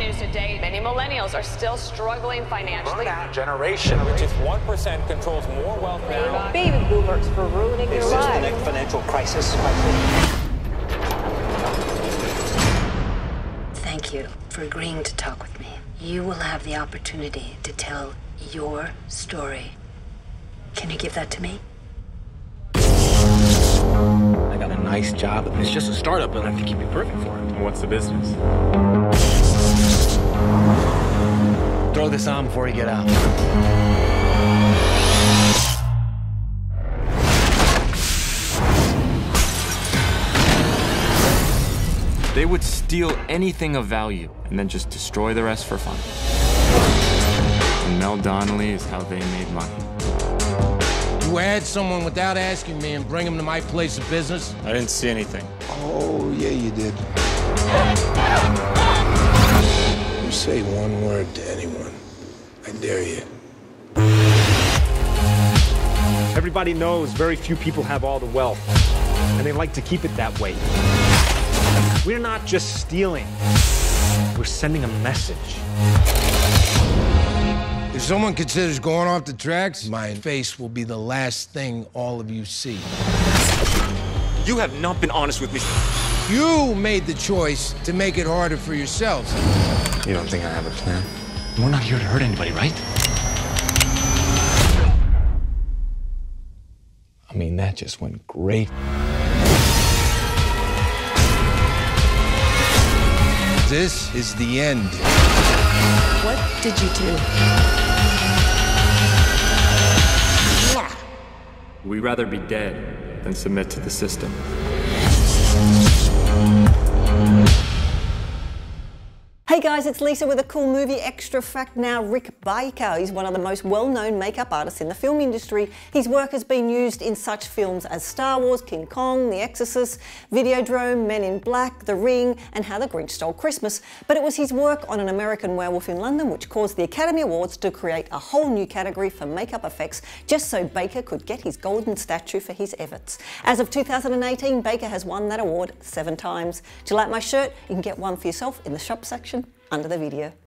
news today. Many millennials are still struggling financially. Burnout generation, which is 1% controls more wealth now. Baby boomers for ruining your life. This is the next financial crisis. Thank you for agreeing to talk with me. You will have the opportunity to tell your story. Can you give that to me? I got a nice job. It's just a startup, and I think you'd be perfect for it. What's the business? Throw this on before you get out. They would steal anything of value and then just destroy the rest for fun. And Mel Donnelly is how they made money. You add someone without asking me and bring them to my place of business? I didn't see anything. Oh, yeah, you did. You say one word to anyone. I dare you. Everybody knows very few people have all the wealth, and they like to keep it that way. We're not just stealing, we're sending a message. If someone considers going off the tracks, my face will be the last thing all of you see. You have not been honest with me. You made the choice to make it harder for yourselves. You don't think I have a plan? We're not here to hurt anybody, right? I mean, that just went great. This is the end. What did you do? We'd rather be dead than submit to the system. Thank you. Guys, it's Lisa with a cool movie extra fact now. Rick Baker is one of the most well-known makeup artists in the film industry. His work has been used in such films as Star Wars, King Kong, The Exorcist, Videodrome, Men in Black, The Ring, and How the Grinch Stole Christmas. But it was his work on An American Werewolf in London which caused the Academy Awards to create a whole new category for makeup effects just so Baker could get his golden statue for his efforts. As of 2018, Baker has won that award seven times. Do you like my shirt? You can get one for yourself in the shop section under the video.